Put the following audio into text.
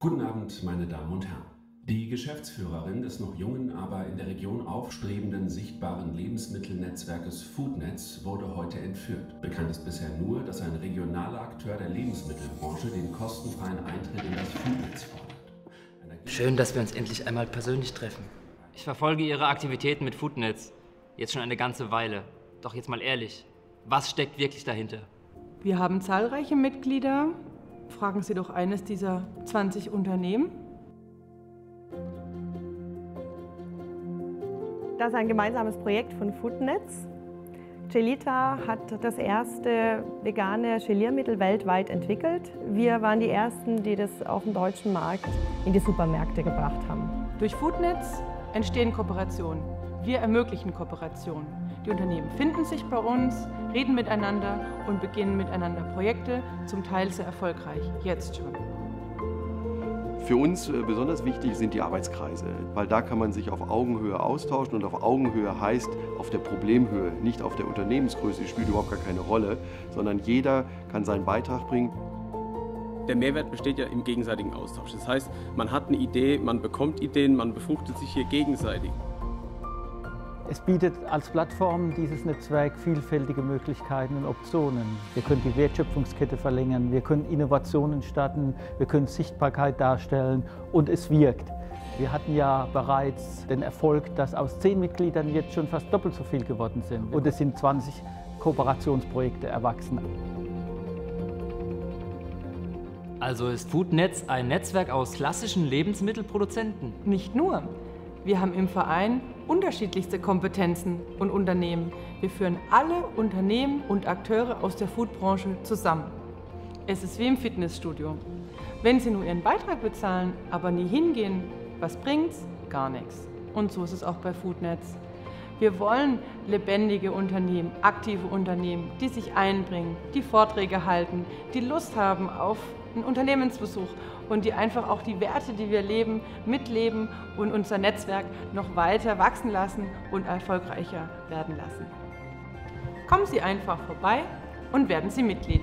Guten Abend, meine Damen und Herren. Die Geschäftsführerin des noch jungen, aber in der Region aufstrebenden sichtbaren Lebensmittelnetzwerkes Foodnetz wurde heute entführt. Bekannt ist bisher nur, dass ein regionaler Akteur der Lebensmittelbranche den kostenfreien Eintritt in das Foodnetz fordert. Schön, dass wir uns endlich einmal persönlich treffen. Ich verfolge Ihre Aktivitäten mit Foodnetz jetzt schon eine ganze Weile. Doch jetzt mal ehrlich, was steckt wirklich dahinter? Wir haben zahlreiche Mitglieder. Fragen Sie doch eines dieser 20 Unternehmen. Das ist ein gemeinsames Projekt von Foodnetz. Gelita hat das erste vegane Geliermittel weltweit entwickelt. Wir waren die Ersten, die das auf dem deutschen Markt in die Supermärkte gebracht haben. Durch Foodnetz entstehen Kooperationen. Wir ermöglichen Kooperationen. Die Unternehmen finden sich bei uns, reden miteinander und beginnen miteinander Projekte, zum Teil sehr erfolgreich, jetzt schon. Für uns äh, besonders wichtig sind die Arbeitskreise, weil da kann man sich auf Augenhöhe austauschen und auf Augenhöhe heißt auf der Problemhöhe, nicht auf der Unternehmensgröße, die spielt überhaupt gar keine Rolle, sondern jeder kann seinen Beitrag bringen. Der Mehrwert besteht ja im gegenseitigen Austausch. Das heißt, man hat eine Idee, man bekommt Ideen, man befruchtet sich hier gegenseitig. Es bietet als Plattform dieses Netzwerk vielfältige Möglichkeiten und Optionen. Wir können die Wertschöpfungskette verlängern, wir können Innovationen starten, wir können Sichtbarkeit darstellen und es wirkt. Wir hatten ja bereits den Erfolg, dass aus zehn Mitgliedern jetzt schon fast doppelt so viel geworden sind. Und es sind 20 Kooperationsprojekte erwachsen. Also ist Foodnetz ein Netzwerk aus klassischen Lebensmittelproduzenten? Nicht nur. Wir haben im Verein unterschiedlichste Kompetenzen und Unternehmen. Wir führen alle Unternehmen und Akteure aus der Foodbranche zusammen. Es ist wie im Fitnessstudio. Wenn Sie nur Ihren Beitrag bezahlen, aber nie hingehen, was bringt's? Gar nichts. Und so ist es auch bei Foodnetz. Wir wollen lebendige Unternehmen, aktive Unternehmen, die sich einbringen, die Vorträge halten, die Lust haben auf einen Unternehmensbesuch und die einfach auch die Werte, die wir leben, mitleben und unser Netzwerk noch weiter wachsen lassen und erfolgreicher werden lassen. Kommen Sie einfach vorbei und werden Sie Mitglied.